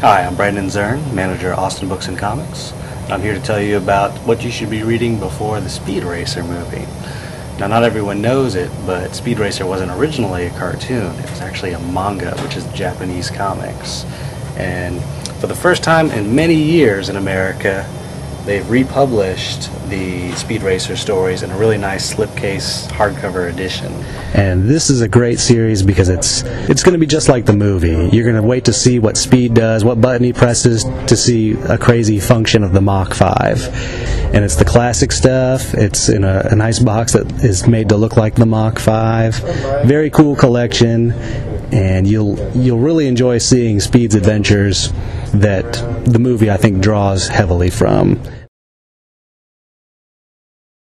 Hi, I'm Brandon Zuern, manager of Austin Books and Comics. I'm here to tell you about what you should be reading before the Speed Racer movie. Now, not everyone knows it, but Speed Racer wasn't originally a cartoon. It was actually a manga, which is Japanese comics. And for the first time in many years in America, they've republished the Speed Racer stories in a really nice slipcase hardcover edition. And this is a great series because it's it's going to be just like the movie. You're going to wait to see what Speed does, what button he presses to see a crazy function of the Mach 5. And it's the classic stuff. It's in a, a nice box that is made to look like the Mach 5. Very cool collection and you'll you'll really enjoy seeing Speed's adventures that the movie I think draws heavily from.